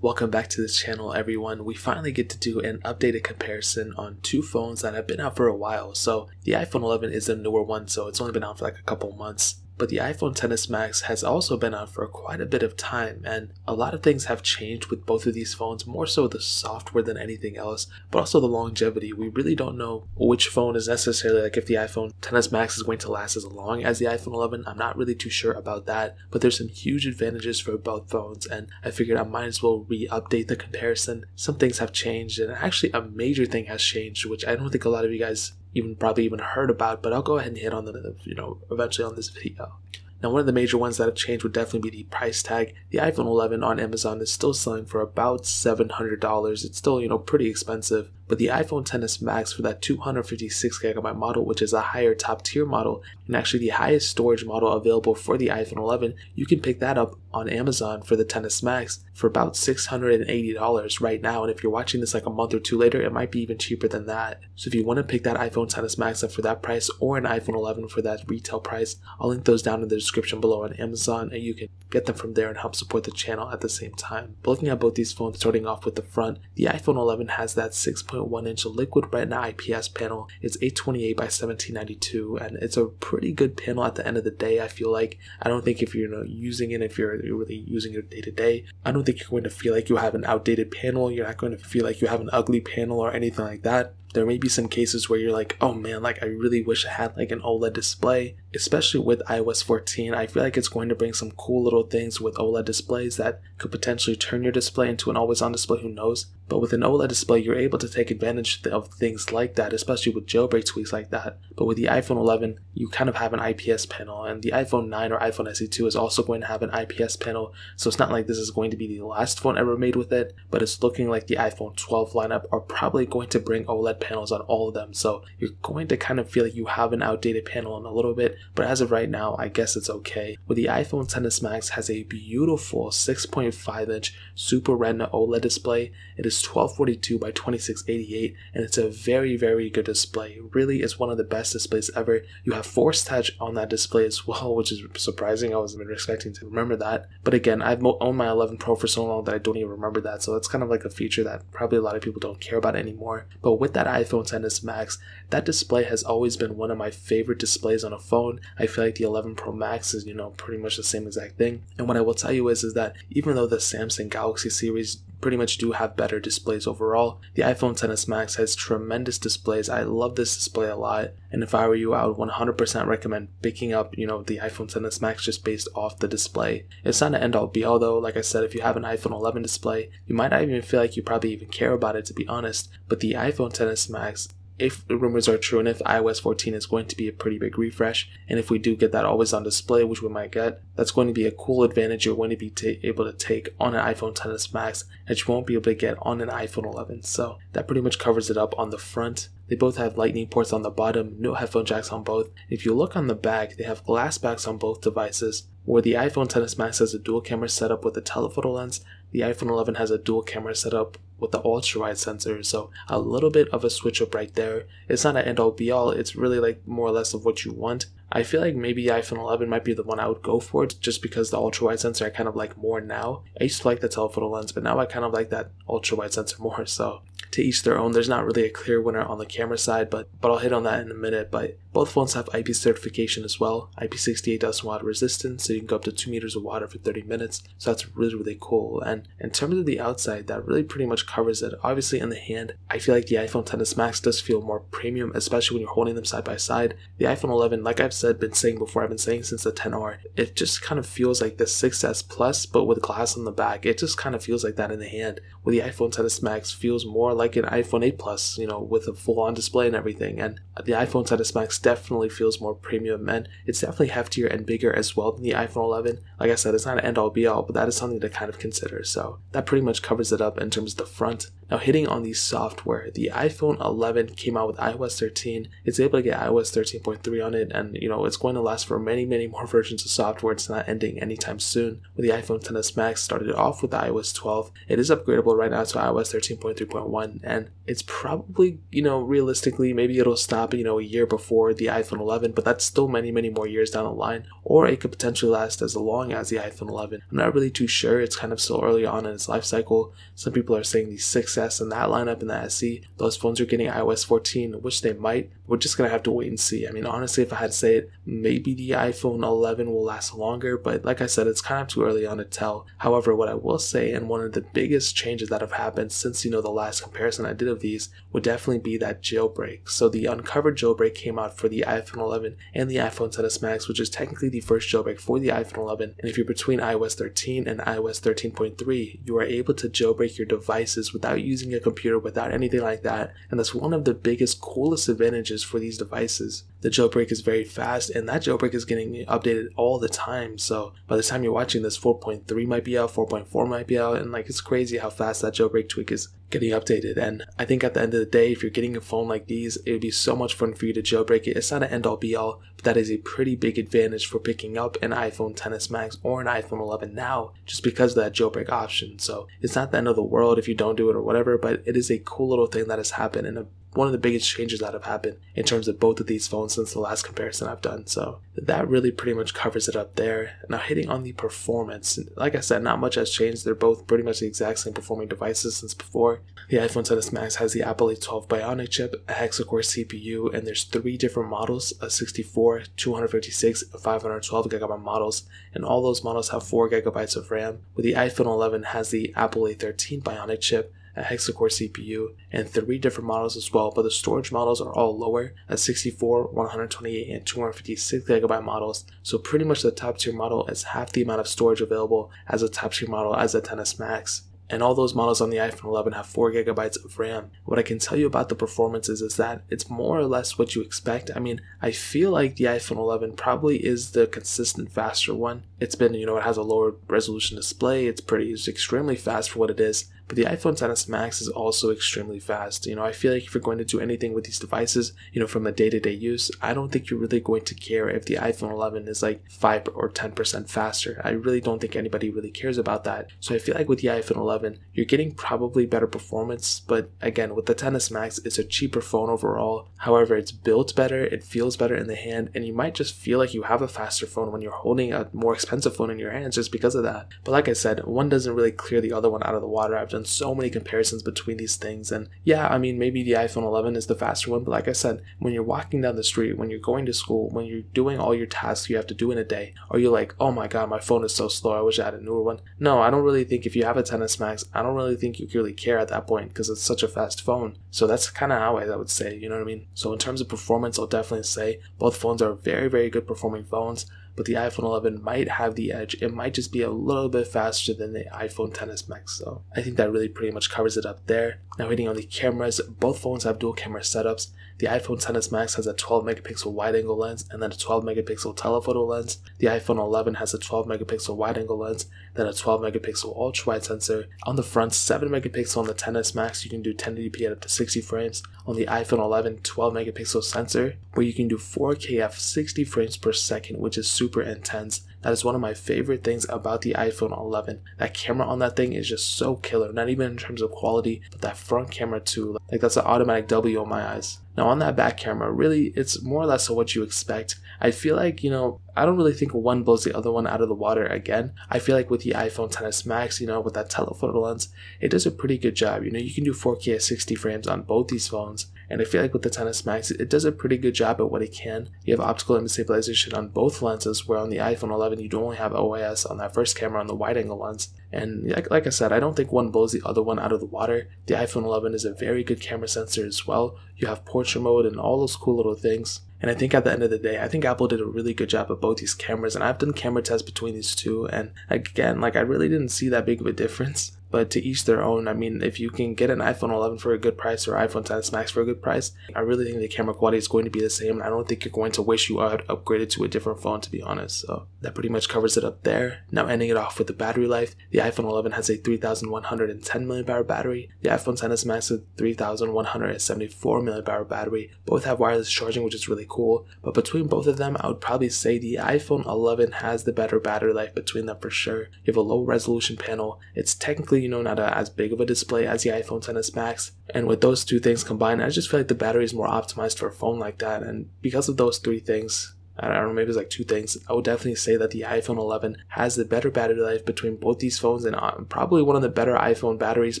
Welcome back to this channel everyone. We finally get to do an updated comparison on two phones that have been out for a while. So the iPhone 11 is a newer one, so it's only been out for like a couple months but the iPhone XS Max has also been out for quite a bit of time, and a lot of things have changed with both of these phones, more so the software than anything else, but also the longevity. We really don't know which phone is necessarily like if the iPhone XS Max is going to last as long as the iPhone 11. I'm not really too sure about that, but there's some huge advantages for both phones, and I figured I might as well re update the comparison. Some things have changed, and actually, a major thing has changed, which I don't think a lot of you guys even probably even heard about, but I'll go ahead and hit on the uh, you know eventually on this video. Now, one of the major ones that have changed would definitely be the price tag. The iPhone 11 on Amazon is still selling for about $700. It's still, you know, pretty expensive. But the iPhone XS Max for that 256 gigabyte model, which is a higher top tier model, and actually the highest storage model available for the iPhone 11, you can pick that up on Amazon for the XS Max for about $680 right now. And if you're watching this like a month or two later, it might be even cheaper than that. So if you want to pick that iPhone XS Max up for that price or an iPhone 11 for that retail price, I'll link those down in the description below on Amazon and you can get them from there and help support the channel at the same time. But looking at both these phones, starting off with the front, the iPhone 11 has that 6.1 inch liquid retina IPS panel. It's 828 by 1792 and it's a pretty good panel at the end of the day. I feel like I don't think if you're you know, using it, if you're really using it day to day, I don't think you're going to feel like you have an outdated panel. You're not going to feel like you have an ugly panel or anything like that there may be some cases where you're like, oh man, like I really wish I had like an OLED display, especially with iOS 14. I feel like it's going to bring some cool little things with OLED displays that could potentially turn your display into an always on display, who knows? But with an OLED display, you're able to take advantage of things like that, especially with jailbreak tweaks like that. But with the iPhone 11, you kind of have an IPS panel, and the iPhone 9 or iPhone SE2 is also going to have an IPS panel. So it's not like this is going to be the last phone ever made with it, but it's looking like the iPhone 12 lineup are probably going to bring OLED panels on all of them. So you're going to kind of feel like you have an outdated panel in a little bit, but as of right now, I guess it's okay. With the iPhone XS Max has a beautiful 6.5 inch Super Retina OLED display. It is 1242 by 2688 and it's a very very good display. It really is one of the best displays ever. You have Force Touch on that display as well, which is surprising. I wasn't expecting to remember that. But again, I've owned my 11 Pro for so long that I don't even remember that. So it's kind of like a feature that probably a lot of people don't care about anymore. But with that iPhone XS Max, that display has always been one of my favorite displays on a phone. I feel like the 11 Pro Max is, you know, pretty much the same exact thing. And what I will tell you is, is that even though the Samsung Galaxy series pretty much do have better displays overall. The iPhone XS Max has tremendous displays. I love this display a lot. And if I were you, I would 100% recommend picking up, you know, the iPhone XS Max just based off the display. It's not an end all be all though. Like I said, if you have an iPhone 11 display, you might not even feel like you probably even care about it to be honest. But the iPhone XS Max if the rumors are true and if iOS 14 is going to be a pretty big refresh, and if we do get that always on display, which we might get, that's going to be a cool advantage you're going to be able to take on an iPhone XS Max that you won't be able to get on an iPhone 11. So that pretty much covers it up on the front. They both have lightning ports on the bottom, no headphone jacks on both. If you look on the back, they have glass backs on both devices. Where the iPhone XS Max has a dual camera setup with a telephoto lens, the iPhone 11 has a dual camera setup with the ultra wide sensor. So a little bit of a switch up right there. It's not an end all be all. It's really like more or less of what you want. I feel like maybe iPhone 11 might be the one I would go for just because the ultra wide sensor I kind of like more now. I used to like the telephoto lens, but now I kind of like that ultra wide sensor more. So to each their own. There's not really a clear winner on the camera side, but but I'll hit on that in a minute. But both phones have IP certification as well. IP68 does water resistance, so you can go up to two meters of water for 30 minutes. So that's really really cool. And in terms of the outside, that really pretty much covers it. Obviously, in the hand, I feel like the iPhone XS Max does feel more premium, especially when you're holding them side by side. The iPhone 11, like I've said, been saying before, I've been saying since the XR, it just kind of feels like the 6S Plus, but with glass on the back. It just kind of feels like that in the hand. Where the iPhone XS Max feels more like an iPhone 8 Plus, you know, with a full-on display and everything. And the iPhone XS Max definitely feels more premium, and it's definitely heftier and bigger as well than the iPhone 11. Like I said, it's not an end-all be-all, but that is something to kind of consider. So that pretty much covers it up in terms of the front. Now, hitting on the software, the iPhone 11 came out with iOS 13. It's able to get iOS 13.3 on it, and you know it's going to last for many, many more versions of software. It's not ending anytime soon. With the iPhone XS Max started off with iOS 12, it is upgradable right now to iOS 13.3.1, one, and it's probably, you know, realistically, maybe it'll stop, you know, a year before the iPhone 11, but that's still many, many more years down the line, or it could potentially last as long as the iPhone 11. I'm not really too sure. It's kind of still early on in its life cycle. Some people are saying the 6S and that lineup and the SE, those phones are getting iOS 14, which they might. We're just gonna have to wait and see. I mean, honestly, if I had to say it, maybe the iPhone 11 will last longer, but like I said, it's kind of too early on to tell. However, what I will say, and one of the biggest changes that have happened since you know the last comparison I did of these, would definitely be that jailbreak. So the uncovered jailbreak came out for the iPhone 11 and the iPhone XS Max, which is technically the first jailbreak for the iPhone 11. And if you're between iOS 13 and iOS 13.3, you are able to jailbreak your devices without using a computer, without anything like that. And that's one of the biggest, coolest advantages for these devices. The jailbreak is very fast, and that jailbreak is getting updated all the time. So by the time you're watching this, 4.3 might be out, 4.4 might be out, and like it's crazy how fast that jailbreak tweak is getting updated. And I think at the end of the day, if you're getting a phone like these, it would be so much fun for you to jailbreak it. It's not an end all be all, but that is a pretty big advantage for picking up an iPhone XS Max or an iPhone 11 now, just because of that jailbreak option. So it's not the end of the world if you don't do it or whatever, but it is a cool little thing that has happened and a one of the biggest changes that have happened in terms of both of these phones since the last comparison I've done. So that really pretty much covers it up there. Now hitting on the performance, like I said, not much has changed. They're both pretty much the exact same performing devices since before. The iPhone XS Max has the Apple A12 Bionic chip, a hexa-core CPU, and there's three different models: a 64, 256, and 512 gigabyte models, and all those models have four gigabytes of RAM. With the iPhone 11 has the Apple A13 Bionic chip a hexa-core CPU, and three different models as well, but the storage models are all lower at 64, 128, and 256 gigabyte models. So pretty much the top tier model is half the amount of storage available as a top tier model as a XS Max and all those models on the iPhone 11 have 4 gigabytes of RAM. What I can tell you about the performances is that it's more or less what you expect. I mean, I feel like the iPhone 11 probably is the consistent faster one. It's been, you know, it has a lower resolution display. It's pretty, it's extremely fast for what it is. But the iPhone XS Max is also extremely fast. You know, I feel like if you're going to do anything with these devices, you know, from a day-to-day use, I don't think you're really going to care if the iPhone 11 is like 5 or 10% faster. I really don't think anybody really cares about that. So I feel like with the iPhone 11, you're getting probably better performance, but again, with the XS Max, it's a cheaper phone overall. However, it's built better, it feels better in the hand, and you might just feel like you have a faster phone when you're holding a more expensive phone in your hands just because of that. But like I said, one doesn't really clear the other one out of the water. I've done so many comparisons between these things. And yeah, I mean, maybe the iPhone 11 is the faster one, but like I said, when you're walking down the street, when you're going to school, when you're doing all your tasks you have to do in a day, are you like, oh my god, my phone is so slow, I wish I had a newer one? No, I don't really think if you have a XS Max, I don't really think you really care at that point because it's such a fast phone. So that's kind of how I would say, you know what I mean? So in terms of performance, I'll definitely say both phones are very, very good performing phones but the iPhone 11 might have the edge. It might just be a little bit faster than the iPhone XS Max. So I think that really pretty much covers it up there. Now hitting on the cameras, both phones have dual camera setups. The iPhone XS Max has a 12 megapixel wide angle lens and then a 12 megapixel telephoto lens. The iPhone 11 has a 12 megapixel wide angle lens, then a 12 megapixel ultra wide sensor. On the front, 7 megapixel on the XS Max, you can do 1080p at up to 60 frames. On the iPhone 11, 12 megapixel sensor, where you can do 4K f 60 frames per second, which is super intense. That is one of my favorite things about the iPhone 11. That camera on that thing is just so killer, not even in terms of quality, but that front camera too. Like that's an automatic W on my eyes. Now on that back camera, really, it's more or less what you expect. I feel like, you know, I don't really think one blows the other one out of the water again. I feel like with the iPhone XS Max, you know, with that telephoto lens, it does a pretty good job. You know, you can do 4K at 60 frames on both these phones. And I feel like with the XS Max, it does a pretty good job at what it can. You have optical image stabilization on both lenses, where on the iPhone 11, you do only have OIS on that first camera on the wide angle lens. And like, like I said, I don't think one blows the other one out of the water. The iPhone 11 is a very good camera sensor as well. You have portrait mode and all those cool little things. And I think at the end of the day, I think Apple did a really good job of both these cameras. And I've done camera tests between these two. And again, like I really didn't see that big of a difference but to each their own. I mean, if you can get an iPhone 11 for a good price or iPhone XS Max for a good price, I really think the camera quality is going to be the same. I don't think you're going to wish you had upgraded to a different phone, to be honest. So that pretty much covers it up there. Now, ending it off with the battery life, the iPhone 11 has a 3110 mAh battery. The iPhone XS Max has a 3174 mAh battery. Both have wireless charging, which is really cool. But between both of them, I would probably say the iPhone 11 has the better battery life between them for sure. You have a low resolution panel. It's technically you know, not a, as big of a display as the iPhone XS Max. And with those two things combined, I just feel like the battery is more optimized for a phone like that. And because of those three things, I don't know, maybe it's like two things. I would definitely say that the iPhone 11 has the better battery life between both these phones and uh, probably one of the better iPhone batteries,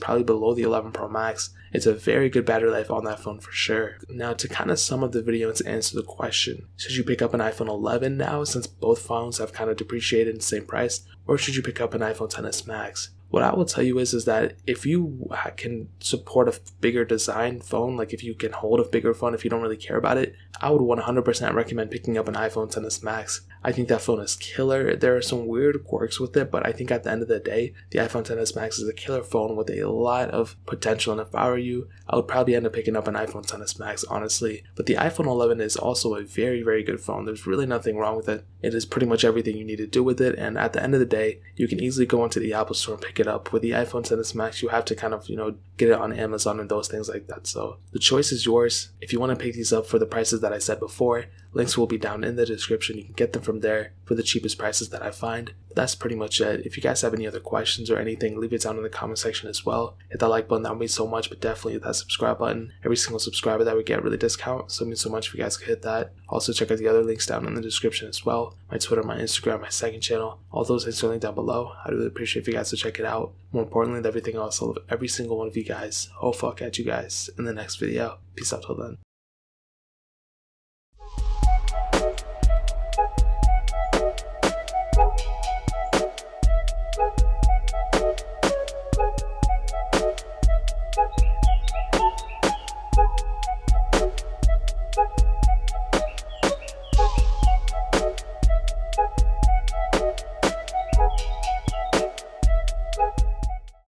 probably below the 11 Pro Max. It's a very good battery life on that phone for sure. Now, to kind of sum up the video and to answer the question, should you pick up an iPhone 11 now since both phones have kind of depreciated in the same price, or should you pick up an iPhone XS Max? What I will tell you is is that if you can support a bigger design phone, like if you can hold a bigger phone, if you don't really care about it, I would 100% recommend picking up an iPhone XS Max. I think that phone is killer. There are some weird quirks with it, but I think at the end of the day, the iPhone XS Max is a killer phone with a lot of potential. And if I were you, I would probably end up picking up an iPhone XS Max, honestly. But the iPhone 11 is also a very, very good phone. There's really nothing wrong with it. It is pretty much everything you need to do with it. And at the end of the day, you can easily go into the Apple Store and pick it up. With the iPhone XS Max, you have to kind of, you know, get it on Amazon and those things like that. So the choice is yours. If you want to pick these up for the prices that I said before, links will be down in the description. You can get them from there for the cheapest prices that I find. That's pretty much it. If you guys have any other questions or anything, leave it down in the comment section as well. Hit that like button, that would mean so much, but definitely hit that subscribe button. Every single subscriber that we get really discount, so it means so much if you guys could hit that. Also, check out the other links down in the description as well. My Twitter, my Instagram, my second channel, all those links are linked down below. I'd really appreciate if you guys to check it out. More importantly than everything else, I love every single one of you guys. Oh fuck at you guys in the next video. Peace out till then.